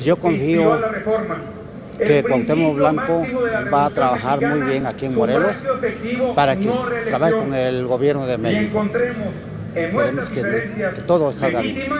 Yo confío que Cuauhtémoc Blanco va a trabajar muy bien aquí en Morelos para que trabaje con el gobierno de México. Queremos que, que todo salga bien.